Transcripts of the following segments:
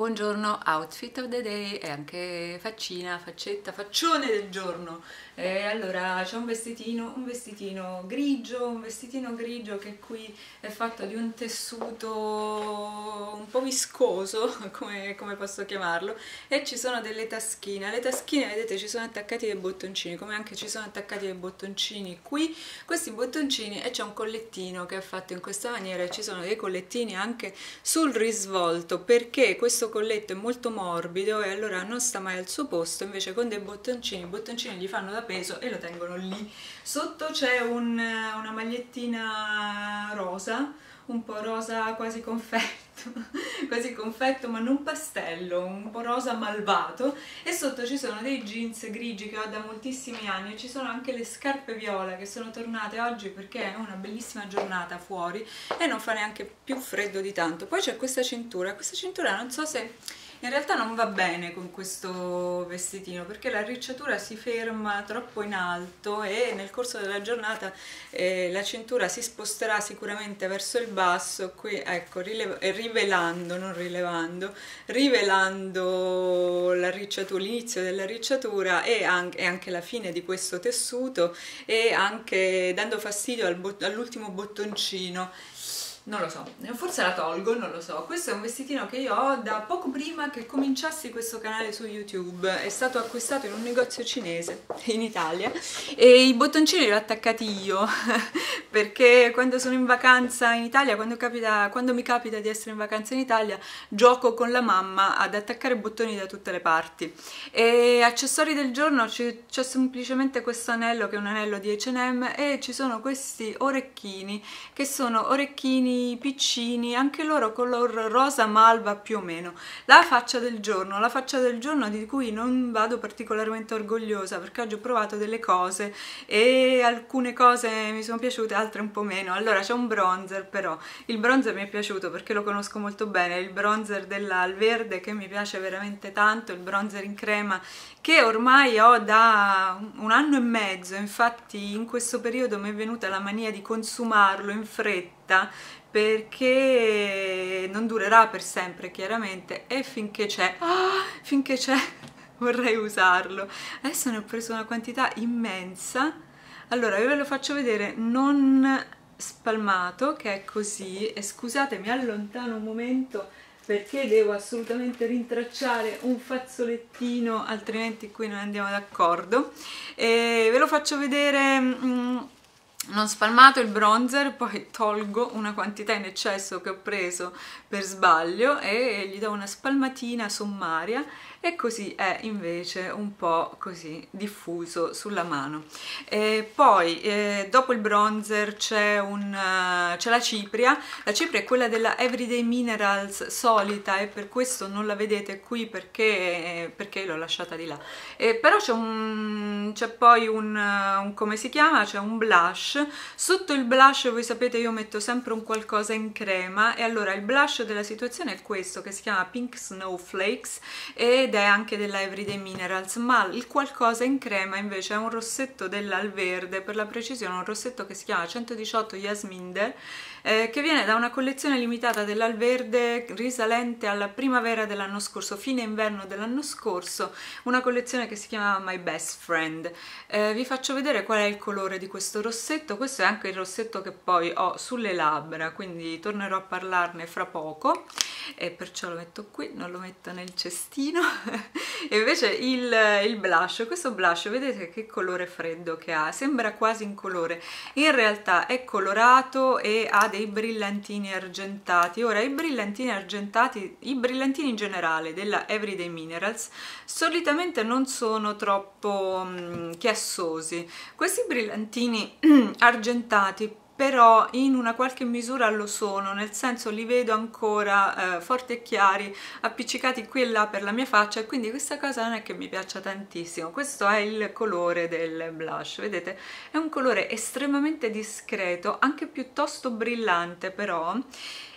Buongiorno, outfit of the day e anche faccina, faccetta, faccione del giorno. E allora c'è un vestitino, un vestitino grigio, un vestitino grigio che qui è fatto di un tessuto un po' viscoso, come, come posso chiamarlo, e ci sono delle taschine. Alle taschine, vedete, ci sono attaccati dei bottoncini, come anche ci sono attaccati dei bottoncini qui, questi bottoncini, e c'è un collettino che è fatto in questa maniera, e ci sono dei collettini anche sul risvolto, perché questo colletto è molto morbido e allora non sta mai al suo posto, invece con dei bottoncini, i bottoncini gli fanno da peso e lo tengono lì. Sotto c'è un, una magliettina rosa, un po' rosa quasi confetto, quasi confetto ma non pastello, un po' rosa malvato. E sotto ci sono dei jeans grigi che ho da moltissimi anni. E ci sono anche le scarpe viola che sono tornate oggi perché è una bellissima giornata fuori e non fa neanche più freddo di tanto. Poi c'è questa cintura, questa cintura non so se in realtà non va bene con questo vestitino perché la ricciatura si ferma troppo in alto e nel corso della giornata eh, la cintura si sposterà sicuramente verso il basso qui ecco eh, rivelando non rilevando rivelando l'inizio della ricciatura e anche, e anche, la fine di questo tessuto e anche dando fastidio al all'ultimo bottoncino non lo so, forse la tolgo, non lo so. Questo è un vestitino che io ho da poco prima che cominciassi questo canale su YouTube. È stato acquistato in un negozio cinese in Italia e i bottoncini li ho attaccati io perché quando sono in vacanza in Italia, quando, capita, quando mi capita di essere in vacanza in Italia, gioco con la mamma ad attaccare bottoni da tutte le parti. E accessori del giorno c'è semplicemente questo anello che è un anello di H&M e ci sono questi orecchini che sono orecchini piccini, piccini, anche loro color rosa malva più o meno. La faccia del giorno, la faccia del giorno di cui non vado particolarmente orgogliosa perché oggi ho provato delle cose e alcune cose mi sono piaciute, altre un po' meno. Allora c'è un bronzer però, il bronzer mi è piaciuto perché lo conosco molto bene, il bronzer della Alverde che mi piace veramente tanto, il bronzer in crema che ormai ho da un anno e mezzo, infatti in questo periodo mi è venuta la mania di consumarlo in fretta perché non durerà per sempre chiaramente e finché c'è, ah, finché c'è vorrei usarlo. Adesso ne ho preso una quantità immensa, allora io ve lo faccio vedere non spalmato che è così e scusate mi allontano un momento perché devo assolutamente rintracciare un fazzolettino altrimenti qui non andiamo d'accordo ve lo faccio vedere mm, non spalmato il bronzer, poi tolgo una quantità in eccesso che ho preso per sbaglio e gli do una spalmatina sommaria e così è invece un po' così diffuso sulla mano. E poi eh, dopo il bronzer c'è uh, la cipria, la cipria è quella della Everyday Minerals solita e per questo non la vedete qui perché, perché l'ho lasciata di là. E però c'è poi un, un, come si chiama? C'è un blush, sotto il blush voi sapete io metto sempre un qualcosa in crema e allora il blush della situazione è questo che si chiama Pink Snowflakes ed ed è anche della Everyday Minerals ma il qualcosa in crema invece è un rossetto dell'Alverde per la precisione un rossetto che si chiama 118 Yasminde eh, che viene da una collezione limitata dell'Alverde risalente alla primavera dell'anno scorso, fine inverno dell'anno scorso, una collezione che si chiama My Best Friend. Eh, vi faccio vedere qual è il colore di questo rossetto, questo è anche il rossetto che poi ho sulle labbra, quindi tornerò a parlarne fra poco e perciò lo metto qui, non lo metto nel cestino. e invece il, il blush, questo blush vedete che colore freddo che ha, sembra quasi incolore, in realtà è colorato e ha dei brillantini argentati. Ora, i brillantini argentati, i brillantini in generale della Everyday Minerals, solitamente non sono troppo mh, chiassosi. Questi brillantini argentati però in una qualche misura lo sono, nel senso li vedo ancora eh, forti e chiari, appiccicati qui e là per la mia faccia e quindi questa cosa non è che mi piaccia tantissimo. Questo è il colore del blush, vedete? È un colore estremamente discreto, anche piuttosto brillante però,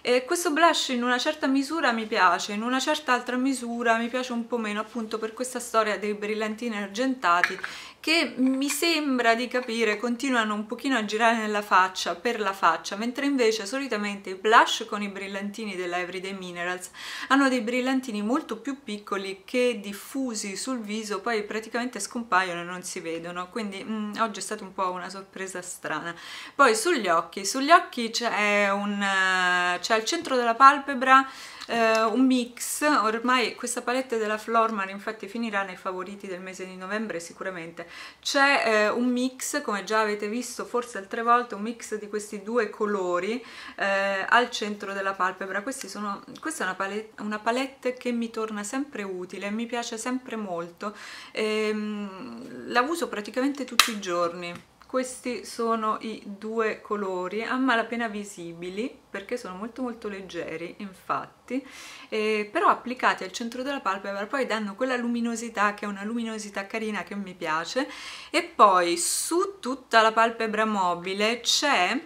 E questo blush in una certa misura mi piace, in una certa altra misura mi piace un po' meno appunto per questa storia dei brillantini argentati che mi sembra di capire continuano un pochino a girare nella faccia per la faccia mentre invece solitamente i blush con i brillantini della Everyday Minerals hanno dei brillantini molto più piccoli che diffusi sul viso poi praticamente scompaiono e non si vedono. Quindi mm, oggi è stata un po' una sorpresa strana. Poi sugli occhi sugli occhi c'è un uh, c'è al centro della palpebra eh, un mix, ormai questa palette della Flormar infatti finirà nei favoriti del mese di novembre sicuramente, c'è eh, un mix come già avete visto forse altre volte, un mix di questi due colori eh, al centro della palpebra, sono, questa è una palette, una palette, che mi torna sempre utile, mi piace sempre molto, ehm, la uso praticamente tutti i giorni questi sono i due colori a malapena visibili perché sono molto molto leggeri infatti eh, però applicati al centro della palpebra poi danno quella luminosità che è una luminosità carina che mi piace e poi su tutta la palpebra mobile c'è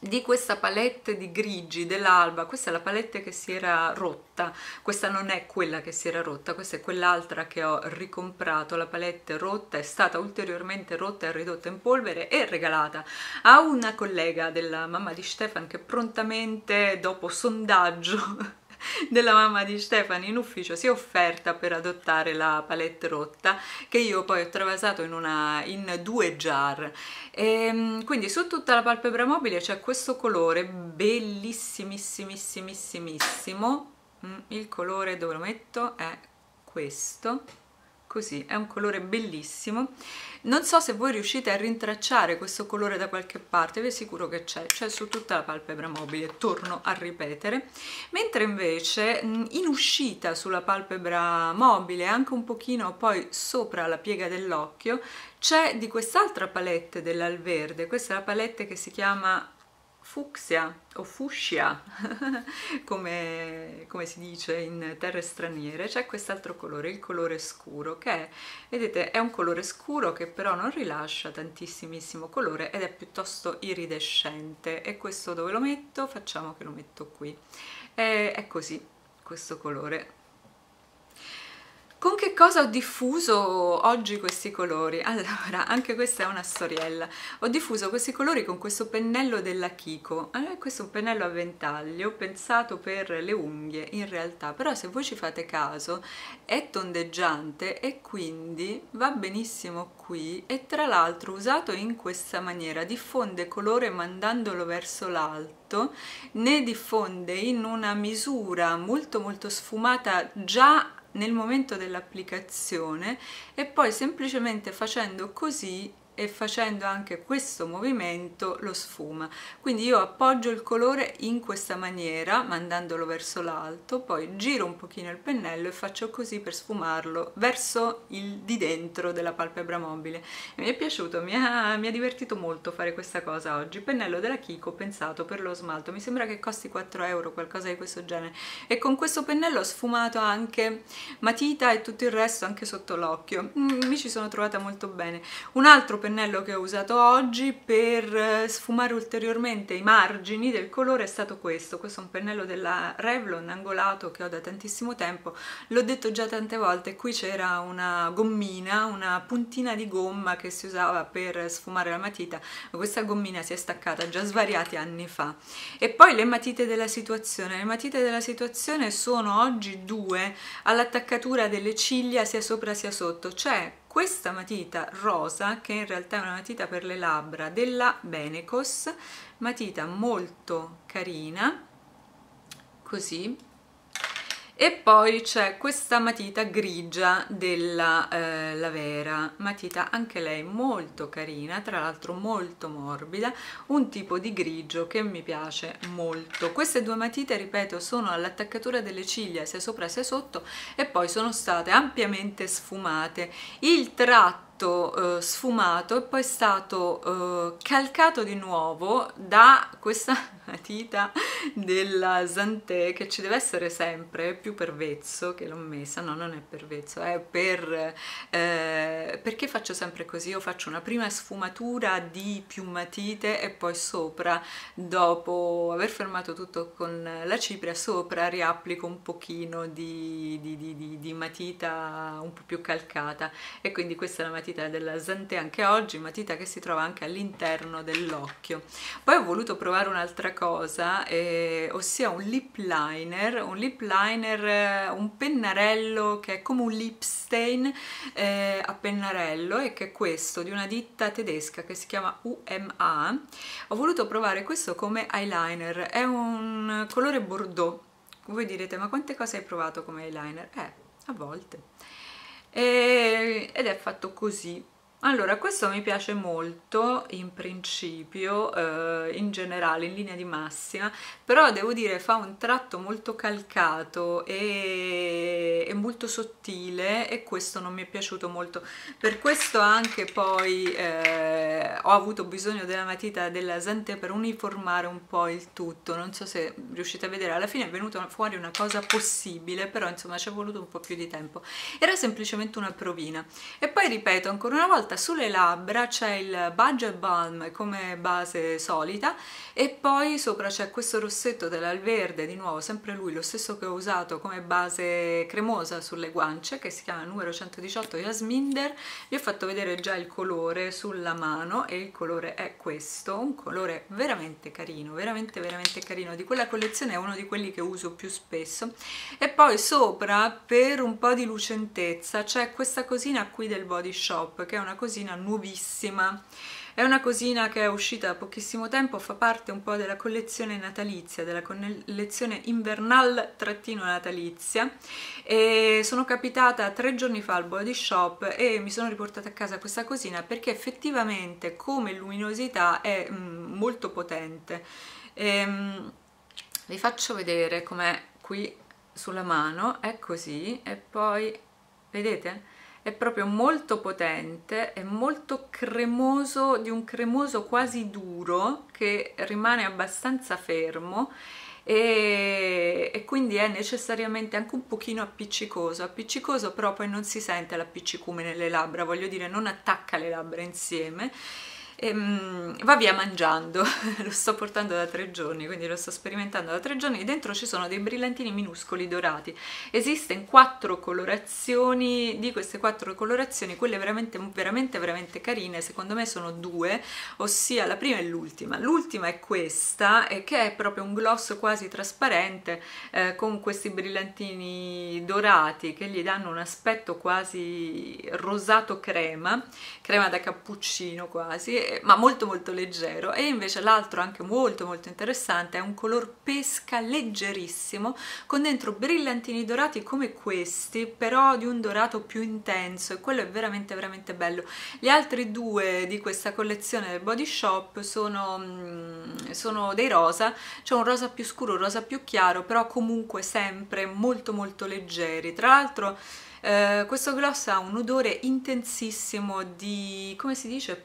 di questa palette di grigi dell'alba questa è la palette che si era rotta questa non è quella che si era rotta questa è quell'altra che ho ricomprato la palette rotta è stata ulteriormente rotta e ridotta in polvere e regalata a una collega della mamma di Stefan che prontamente dopo sondaggio della mamma di Stefano in ufficio si è offerta per adottare la palette rotta che io poi ho travasato in, una, in due jar. E, ehm, quindi su tutta la palpebra mobile c'è questo colore bellissimissimissimo. Mm, il colore dove lo metto è questo così, è un colore bellissimo. Non so se voi riuscite a rintracciare questo colore da qualche parte, vi assicuro che c'è, c'è su tutta la palpebra mobile, torno a ripetere, mentre invece in uscita sulla palpebra mobile, anche un pochino poi sopra la piega dell'occhio, c'è di quest'altra palette dell'Alverde, questa è la palette che si chiama fucsia o fucsia come, come, si dice in terre straniere c'è quest'altro colore il colore scuro che è, vedete è un colore scuro che però non rilascia tantissimissimo colore ed è piuttosto iridescente. E questo dove lo metto? facciamo che lo metto qui. È, è così questo colore con che cosa ho diffuso oggi questi colori? Allora, anche questa è una storiella. Ho diffuso questi colori con questo pennello della Kiko. Allora, questo è un pennello a ventaglio pensato per le unghie in realtà, però se voi ci fate caso è tondeggiante e quindi va benissimo qui e tra l'altro usato in questa maniera diffonde colore mandandolo verso l'alto, ne diffonde in una misura molto molto sfumata già nel momento dell'applicazione e poi semplicemente facendo così e facendo anche questo movimento lo sfuma. Quindi io appoggio il colore in questa maniera mandandolo verso l'alto poi giro un pochino il pennello e faccio così per sfumarlo verso il di dentro della palpebra mobile. Mi è piaciuto, mi ha, mi ha divertito molto fare questa cosa oggi. Pennello della Kiko pensato per lo smalto. Mi sembra che costi 4 euro qualcosa di questo genere. E con questo pennello ho sfumato anche matita e tutto il resto anche sotto l'occhio. Mm, mi ci sono trovata molto bene. Un altro pennello pennello che ho usato oggi per eh, sfumare ulteriormente i margini del colore è stato questo. Questo è un pennello della Revlon angolato che ho da tantissimo tempo. L'ho detto già tante volte qui c'era una gommina una puntina di gomma che si usava per sfumare la matita. Ma questa gommina si è staccata già svariati anni fa. E poi le matite della situazione. Le matite della situazione sono oggi due. All'attaccatura delle ciglia sia sopra sia sotto. C'è questa matita rosa che in realtà è una matita per le labbra della Benecos matita molto carina così e poi c'è questa matita grigia della eh, Lavera, matita anche lei molto carina, tra l'altro molto morbida, un tipo di grigio che mi piace molto. Queste due matite, ripeto, sono all'attaccatura delle ciglia sia sopra sia sotto e poi sono state ampiamente sfumate. Il tratto tutto eh, sfumato e poi è stato eh, calcato di nuovo da questa matita della Zantè che ci deve essere sempre più per vezzo che l'ho messa, no non è per vezzo, è per eh, perché faccio sempre così, io faccio una prima sfumatura di più matite e poi sopra dopo aver fermato tutto con la cipria sopra riapplico un pochino di, di, di, di matita un po' più calcata. E quindi questa è la matita della Zantè anche oggi, matita che si trova anche all'interno dell'occhio. Poi ho voluto provare un'altra cosa, eh, ossia un lip liner, un lip liner, eh, un pennarello che è come un lip stain eh, a pennarello e che è questo di una ditta tedesca che si chiama UMA. Ho voluto provare questo come eyeliner, è un colore bordeaux. Voi direte, ma quante cose hai provato come eyeliner? Eh, a volte e, ed è fatto così allora, questo mi piace molto in principio, eh, in generale, in linea di massima, però devo dire fa un tratto molto calcato e, e molto sottile e questo non mi è piaciuto molto. Per questo anche poi eh, ho avuto bisogno della matita della Zante per uniformare un po' il tutto, non so se riuscite a vedere, alla fine è venuta fuori una cosa possibile, però insomma ci è voluto un po' più di tempo. Era semplicemente una provina. E poi ripeto ancora una volta, volta sulle labbra c'è il Budget Balm come base solita e poi sopra c'è questo rossetto dell'Alverde, di nuovo sempre lui, lo stesso che ho usato come base cremosa sulle guance che si chiama numero 118 Jasminder. Vi ho fatto vedere già il colore sulla mano e il colore è questo, un colore veramente carino, veramente veramente carino, di quella collezione è uno di quelli che uso più spesso. E poi sopra per un po' di lucentezza c'è questa cosina qui del Body Shop che è una cosina nuovissima è una cosina che è uscita da pochissimo tempo, fa parte un po' della collezione natalizia, della collezione invernal-natalizia e sono capitata tre giorni fa al body shop e mi sono riportata a casa questa cosina perché effettivamente come luminosità è mm, molto potente. E, ehm, vi faccio vedere com'è qui sulla mano, è così e poi vedete? È proprio molto potente, è molto cremoso, di un cremoso quasi duro che rimane abbastanza fermo e, e, quindi è necessariamente anche un pochino appiccicoso, appiccicoso però poi non si sente l'appiccicume nelle labbra, voglio dire non attacca le labbra insieme e, um, va via mangiando, lo sto portando da tre giorni, quindi lo sto sperimentando da tre giorni, dentro ci sono dei brillantini minuscoli dorati, esiste in quattro colorazioni, di queste quattro colorazioni, quelle veramente veramente veramente carine, secondo me sono due, ossia la prima e l'ultima, l'ultima è questa, che è proprio un gloss quasi trasparente, eh, con questi brillantini dorati che gli danno un aspetto quasi rosato crema, crema da cappuccino quasi, ma molto molto leggero. E invece l'altro anche molto molto interessante è un color pesca leggerissimo con dentro brillantini dorati come questi però di un dorato più intenso e quello è veramente veramente bello. Gli altri due di questa collezione del Body Shop sono, mm, sono dei rosa c'è un rosa più scuro, un rosa più chiaro però comunque sempre molto molto leggeri. Tra l'altro eh, questo gloss ha un odore intensissimo di, come si dice,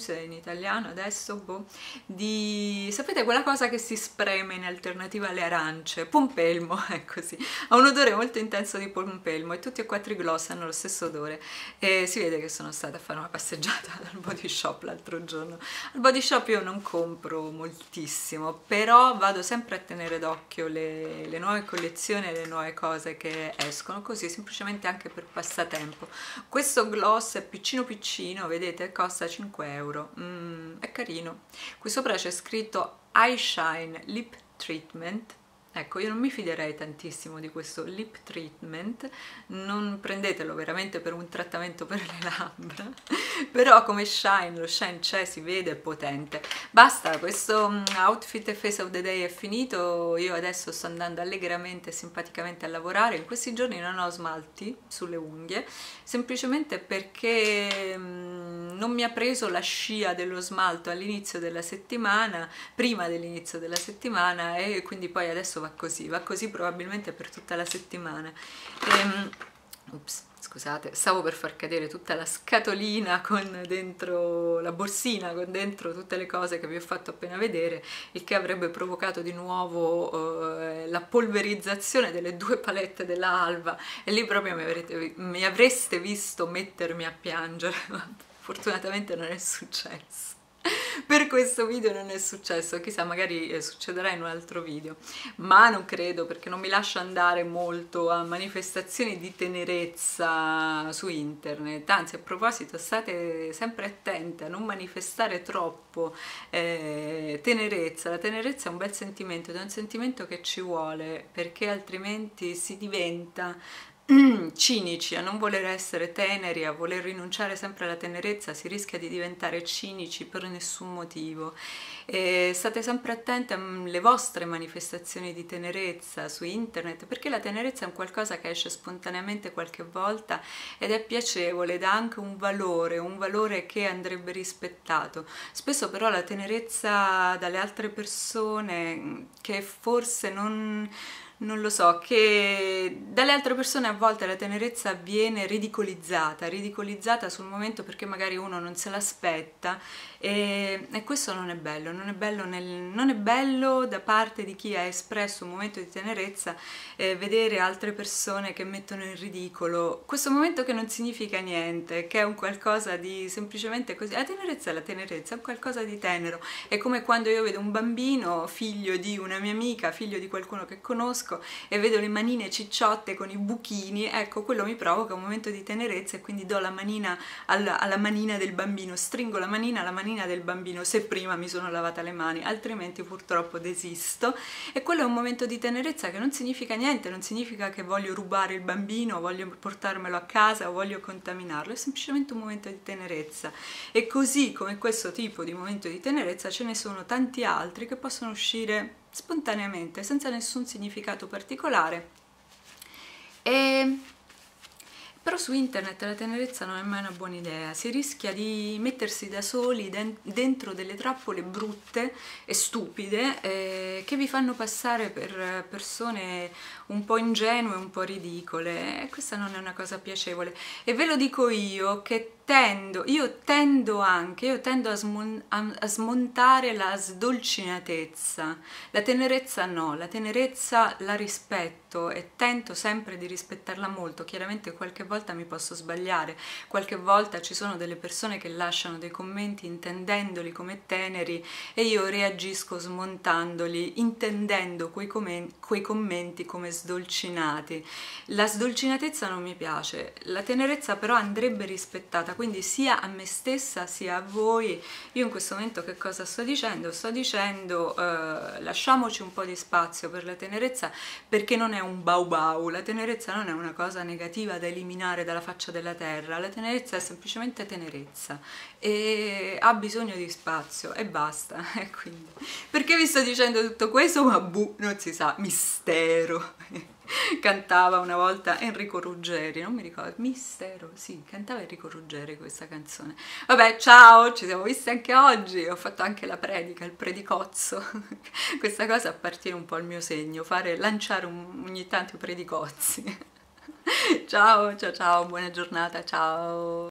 pampelmuse in italiano adesso, boh, di, sapete quella cosa che si spreme in alternativa alle arance, pompelmo, è così, ha un odore molto intenso di pompelmo e tutti e quattro i gloss hanno lo stesso odore. E si vede che sono stata a fare una passeggiata dal body shop l'altro giorno. Al body shop io non compro moltissimo, però vado sempre a tenere d'occhio le, le nuove collezioni e le nuove cose che escono, così semplicemente anche per passatempo. Questo gloss è piccino piccino vedete costa 5 euro mm, è carino. Qui sopra c'è scritto eye shine lip treatment Ecco, io non mi fiderei tantissimo di questo lip treatment, non prendetelo veramente per un trattamento per le labbra, però come shine, lo shine c'è, si vede, è potente. Basta, questo mm, outfit e face of the day è finito, io adesso sto andando allegramente e simpaticamente a lavorare, in questi giorni non ho smalti sulle unghie, semplicemente perché mm, non mi ha preso la scia dello smalto all'inizio della settimana, prima dell'inizio della settimana e quindi poi adesso va così, va così probabilmente per tutta la settimana. Ehm, Ups, scusate, stavo per far cadere tutta la scatolina con dentro la borsina, con dentro tutte le cose che vi ho fatto appena vedere, il che avrebbe provocato di nuovo eh, la polverizzazione delle due palette dell'alba e lì proprio mi, avrete, mi avreste visto mettermi a piangere, fortunatamente non è successo. Per questo video non è successo, chissà magari eh, succederà in un altro video, ma non credo perché non mi lascio andare molto a manifestazioni di tenerezza su internet, anzi a proposito state sempre attente a non manifestare troppo eh, tenerezza, la tenerezza è un bel sentimento ed è un sentimento che ci vuole perché altrimenti si diventa cinici, a non voler essere teneri, a voler rinunciare sempre alla tenerezza, si rischia di diventare cinici per nessun motivo. E state sempre attenti alle vostre manifestazioni di tenerezza su internet, perché la tenerezza è un qualcosa che esce spontaneamente qualche volta ed è piacevole, dà anche un valore, un valore che andrebbe rispettato. Spesso però la tenerezza dalle altre persone che forse non non lo so, che dalle altre persone a volte la tenerezza viene ridicolizzata, ridicolizzata sul momento perché magari uno non se l'aspetta e, e, questo non è bello, non è bello, nel, non è bello da parte di chi ha espresso un momento di tenerezza eh, vedere altre persone che mettono in ridicolo questo momento che non significa niente, che è un qualcosa di semplicemente così, la tenerezza è la tenerezza, è un qualcosa di tenero, è come quando io vedo un bambino, figlio di una mia amica, figlio di qualcuno che conosco e vedo le manine cicciotte con i buchini, ecco quello mi provoca un momento di tenerezza e quindi do la manina alla, alla manina del bambino, stringo la manina alla manina del bambino se prima mi sono lavata le mani, altrimenti purtroppo desisto. E quello è un momento di tenerezza che non significa niente, non significa che voglio rubare il bambino, voglio portarmelo a casa o voglio contaminarlo, è semplicemente un momento di tenerezza. E così come questo tipo di momento di tenerezza ce ne sono tanti altri che possono uscire spontaneamente, senza nessun significato particolare. E però su internet la tenerezza non è mai una buona idea, si rischia di mettersi da soli dentro delle trappole brutte e stupide eh, che vi fanno passare per persone un po' ingenue, un po' ridicole e questa non è una cosa piacevole. E ve lo dico io che tendo, io tendo anche, io tendo a, smon, a, a, smontare la sdolcinatezza, la tenerezza no, la tenerezza la rispetto e tento sempre di rispettarla molto, chiaramente qualche volta mi posso sbagliare, qualche volta ci sono delle persone che lasciano dei commenti intendendoli come teneri e io reagisco smontandoli, intendendo quei, commenti, quei commenti come sdolcinati. La sdolcinatezza non mi piace, la tenerezza però andrebbe rispettata, quindi sia a me stessa sia a voi. Io in questo momento che cosa sto dicendo? Sto dicendo eh, lasciamoci un po' di spazio per la tenerezza perché non è un bau bau, la tenerezza non è una cosa negativa da eliminare dalla faccia della terra, la tenerezza è semplicemente tenerezza e ha bisogno di spazio e basta. Quindi, perché vi sto dicendo tutto questo? Ma buh, non si sa, mistero. cantava una volta Enrico Ruggeri, non mi ricordo, Mistero, sì, cantava Enrico Ruggeri questa canzone. Vabbè, ciao, ci siamo visti anche oggi, ho fatto anche la predica, il predicozzo. questa cosa appartiene un po' al mio segno, fare, lanciare un, ogni tanto i predicozzi. ciao, ciao, ciao, buona giornata, ciao.